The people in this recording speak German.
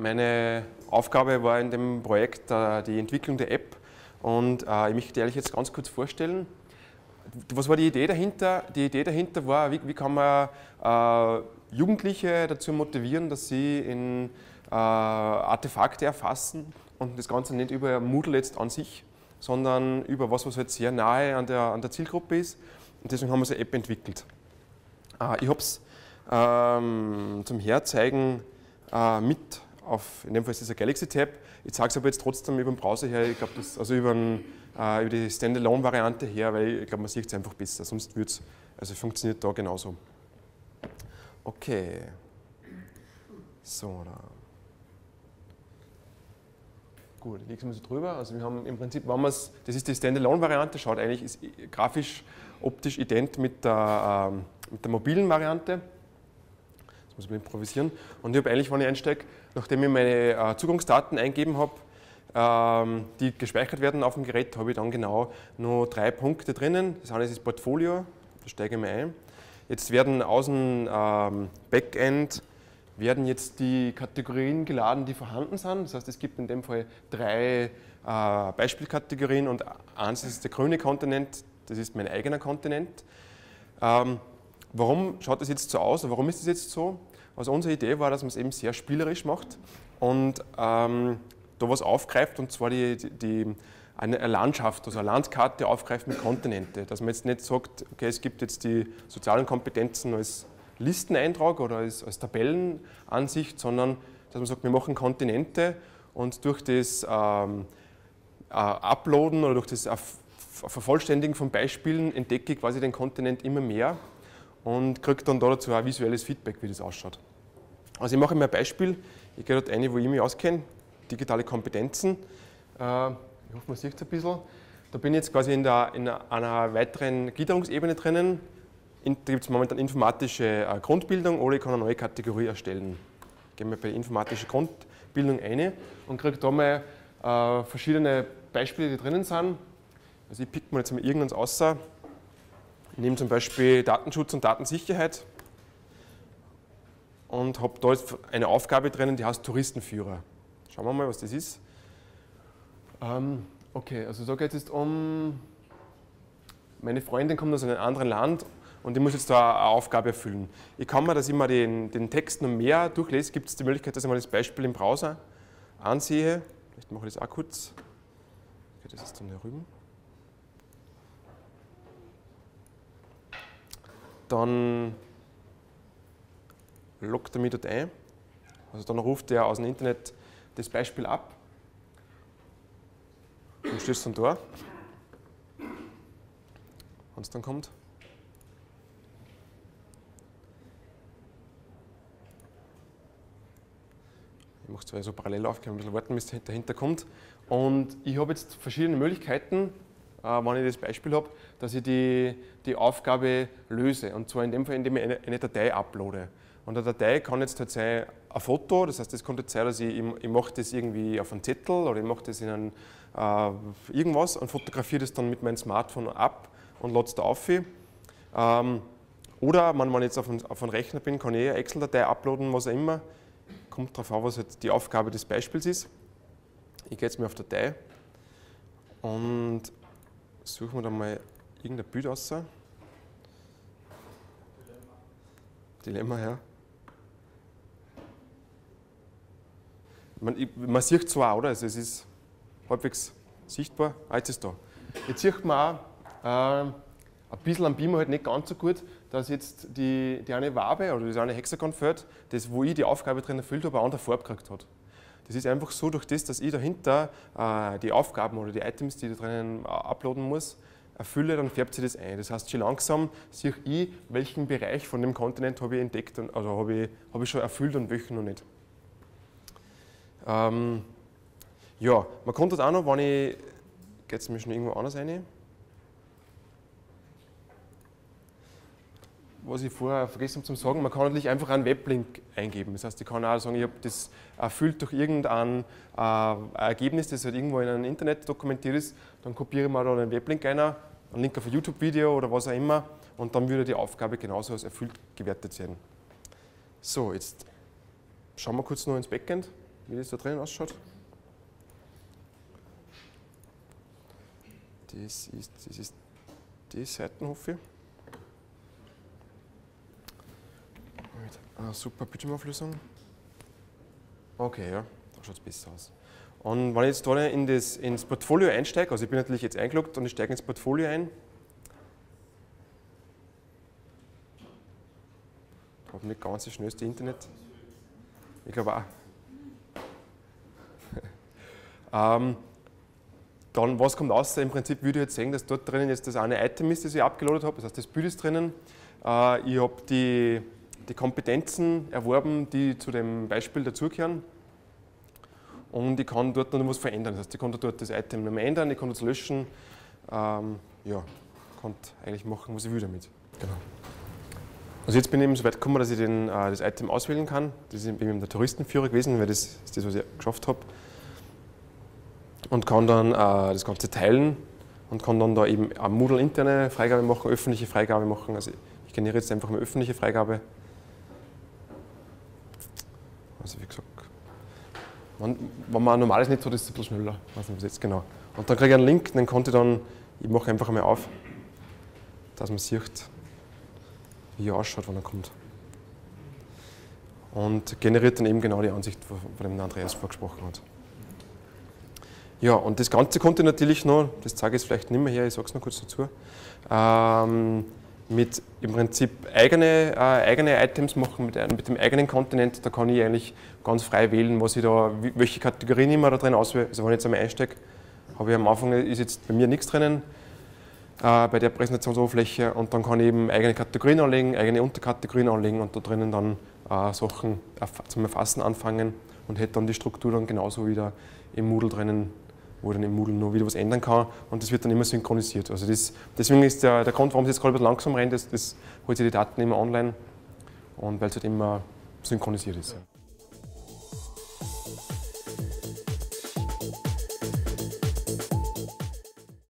meine Aufgabe war in dem Projekt äh, die Entwicklung der App und äh, ich möchte ehrlich jetzt ganz kurz vorstellen. Was war die Idee dahinter? Die Idee dahinter war, wie, wie kann man äh, Jugendliche dazu motivieren, dass sie in äh, Artefakte erfassen und das Ganze nicht über Moodle jetzt an sich, sondern über was, was halt sehr nahe an der, an der Zielgruppe ist. Und deswegen haben wir so eine App entwickelt. Ich habe es ähm, zum Herzeigen mit auf, in dem Fall ist es ein Galaxy Tab. Ich zeige es aber jetzt trotzdem über den Browser her, ich glaube, also über, ein, äh, über die Standalone-Variante her, weil ich glaube, man sieht es einfach besser, sonst würde es, also funktioniert da genauso. Okay. So, da. Gut, ich lege es so drüber. Also wir haben im Prinzip, wenn das ist die Standalone-Variante, schaut eigentlich, ist grafisch, optisch ident mit der, ähm, mit der mobilen Variante. Muss man improvisieren. Und ich habe eigentlich, wenn ich einsteige, nachdem ich meine äh, Zugangsdaten eingeben habe, ähm, die gespeichert werden auf dem Gerät, habe ich dann genau nur drei Punkte drinnen. Das eine ist das Portfolio, da steige ich mal ein. Jetzt werden aus dem ähm, Backend werden jetzt die Kategorien geladen, die vorhanden sind. Das heißt, es gibt in dem Fall drei äh, Beispielkategorien und eins ist der grüne Kontinent, das ist mein eigener Kontinent. Ähm, warum schaut das jetzt so aus warum ist das jetzt so? Also unsere Idee war, dass man es eben sehr spielerisch macht und ähm, da was aufgreift und zwar die, die, eine Landschaft, also eine Landkarte aufgreift mit Kontinente. Dass man jetzt nicht sagt, okay, es gibt jetzt die sozialen Kompetenzen als Listeneintrag oder als, als Tabellenansicht, sondern dass man sagt, wir machen Kontinente und durch das ähm, äh, Uploaden oder durch das Vervollständigen von Beispielen entdecke ich quasi den Kontinent immer mehr und kriege dann dazu ein visuelles Feedback, wie das ausschaut. Also ich mache mir ein Beispiel, ich gehe dort eine, wo ich mich auskenne, digitale Kompetenzen. Äh, ich hoffe, man sieht es ein bisschen. Da bin ich jetzt quasi in, der, in einer weiteren Gliederungsebene drinnen. da gibt es momentan informatische äh, Grundbildung oder ich kann eine neue Kategorie erstellen. Gehen wir bei informatischer Grundbildung ein und kriege da mal äh, verschiedene Beispiele, die drinnen sind. Also ich pick mir jetzt mal irgendeins außer. Nehme zum Beispiel Datenschutz und Datensicherheit und habe da jetzt eine Aufgabe drinnen, die heißt Touristenführer. Schauen wir mal, was das ist. Ähm, okay, also da geht es jetzt um, meine Freundin kommt aus einem anderen Land und ich muss jetzt da eine Aufgabe erfüllen. Ich kann mir, dass ich mal den, den Text noch mehr durchlese, gibt es die Möglichkeit, dass ich mal das Beispiel im Browser ansehe. Vielleicht mache ich das auch kurz. Okay, das ist dann hier rüben. Dann loggt er mich dort ein. Also dann ruft er aus dem Internet das Beispiel ab und stehst dann da, wenn es dann kommt. Ich mache zwei so parallel auf, kann ein bisschen warten, bis dahinter kommt. Und ich habe jetzt verschiedene Möglichkeiten, wenn ich das Beispiel habe, dass ich die, die Aufgabe löse. Und zwar in dem Fall, indem ich eine, eine Datei uploade. Und eine Datei kann jetzt halt sein ein Foto, das heißt, das könnte sein, dass ich, ich, ich mache das irgendwie auf einen Zettel oder ich mache das in ein, äh, irgendwas und fotografiere das dann mit meinem Smartphone ab und lade es da auf. Ähm, oder wenn man jetzt auf einem, auf Rechner bin, kann ich eine Excel-Datei uploaden, was auch immer. Kommt darauf an, was halt die Aufgabe des Beispiels ist. Ich gehe jetzt mal auf Datei und suche mir dann mal irgendein Bild aus. Dilemma, ja. Man, man sieht zwar, oder? Also es ist halbwegs sichtbar. Ah, jetzt ist da. Jetzt sieht man auch äh, ein bisschen am Beamer halt nicht ganz so gut, dass jetzt die, die eine Wabe oder das eine Hexagonfeld, das wo ich die Aufgabe drin erfüllt habe, eine andere Farbe gekriegt hat. Das ist einfach so durch das, dass ich dahinter äh, die Aufgaben oder die Items, die ich da drinnen äh, uploaden muss, erfülle, dann färbt sich das ein. Das heißt, schon langsam sehe ich, welchen Bereich von dem Kontinent habe ich entdeckt, und, also habe ich, habe ich schon erfüllt und welchen noch nicht. Ähm, ja, man konnte das auch noch, wenn ich, geht es mir schon irgendwo anders rein? Was ich vorher vergessen habe zu sagen, man kann natürlich einfach einen Weblink eingeben. Das heißt, ich kann auch sagen, ich habe das erfüllt durch irgendein äh, Ergebnis, das halt irgendwo in einem Internet dokumentiert ist, dann kopiere ich mir da einen Weblink ein, einen Link auf ein YouTube-Video oder was auch immer und dann würde die Aufgabe genauso als erfüllt gewertet werden. So, jetzt schauen wir kurz noch ins Backend wie das da drinnen ausschaut. Das ist, das ist die Seiten, hoffe ich. Einer super Bildschirmauflösung. Okay, ja, da schaut es besser aus. Und wenn ich jetzt da in das, ins Portfolio einsteige, also ich bin natürlich jetzt eingeloggt und ich steige ins Portfolio ein, ich habe nicht ganz das schnellste Internet. Ich glaube auch. ähm, dann, was kommt raus? Im Prinzip würde ich jetzt sehen, dass dort drinnen jetzt das eine Item ist, das ich abgeloadet habe. Das heißt, das Bild ist drinnen. Äh, ich habe die, die Kompetenzen erworben, die zu dem Beispiel dazugehören. Und ich kann dort noch was verändern. Das heißt, ich kann dort das Item noch ändern, ich kann es löschen. Ähm, ja, kann eigentlich machen, was ich will damit. Genau. Also jetzt bin ich eben so weit gekommen, dass ich den, äh, das Item auswählen kann. Das ist eben der Touristenführer gewesen, weil das ist das, was ich geschafft habe und kann dann äh, das Ganze teilen und kann dann da eben eine Moodle interne Freigabe machen, öffentliche Freigabe machen. Also ich generiere jetzt einfach eine öffentliche Freigabe. Also wie gesagt, wenn, wenn man normal ist nicht so, das ist ein bisschen schneller. Ich weiß nicht, was jetzt genau. Und dann kriege ich einen Link, den konnte ich dann, ich mache einfach einmal auf, dass man sieht, wie er ausschaut, wenn er kommt. Und generiert dann eben genau die Ansicht, von der Andreas vorgesprochen hat. Ja, und das Ganze konnte natürlich noch, das zeige ich jetzt vielleicht nicht mehr her, ich sage es noch kurz dazu, ähm, mit im Prinzip eigene, äh, eigene Items machen, mit, mit, dem eigenen Kontinent. Da kann ich eigentlich ganz frei wählen, was ich da, welche Kategorien ich mir da drin auswähle. Also wenn ich jetzt einmal einsteige, habe ich am Anfang ist jetzt bei mir nichts drinnen äh, bei der Präsentationsoberfläche und dann kann ich eben eigene Kategorien anlegen, eigene Unterkategorien anlegen und da drinnen dann äh, Sachen zum Erfassen anfangen und hätte dann die Struktur dann genauso wieder im Moodle drinnen wo dann im Moodle noch wieder was ändern kann und das wird dann immer synchronisiert. Also das, deswegen ist der, der Grund, warum es jetzt gerade ein bisschen langsam rennt, das, das holt sich die Daten immer online und weil es halt immer synchronisiert ist.